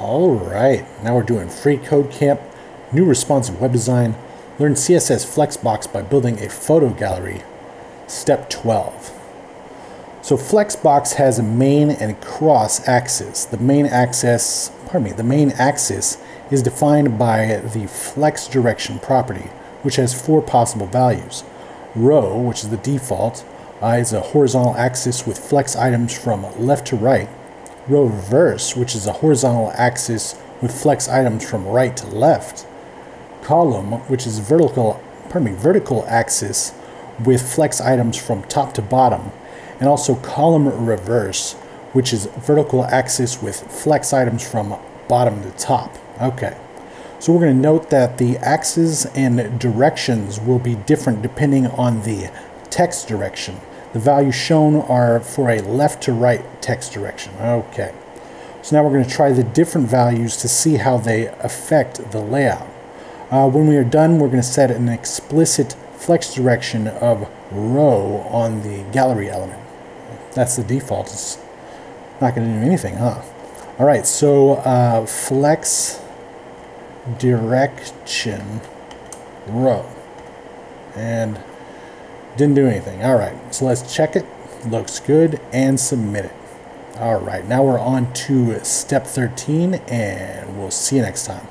All right, now we're doing freeCodeCamp, new responsive web design, learn CSS Flexbox by building a photo gallery, step 12. So Flexbox has a main and cross axis. The main axis, pardon me, the main axis is defined by the flex direction property, which has four possible values. Row, which is the default, uh, is a horizontal axis with flex items from left to right, reverse, which is a horizontal axis with flex items from right to left, column, which is vertical, pardon me, vertical axis with flex items from top to bottom, and also column reverse, which is vertical axis with flex items from bottom to top. Okay. So we're going to note that the axes and directions will be different depending on the text direction. The values shown are for a left to right text direction. Okay. So now we're going to try the different values to see how they affect the layout. Uh, when we are done, we're going to set an explicit flex direction of row on the gallery element. That's the default. It's not going to do anything, huh? All right, so uh, flex direction row. And didn't do anything. All right, so let's check it. Looks good and submit it. All right, now we're on to step 13 and we'll see you next time.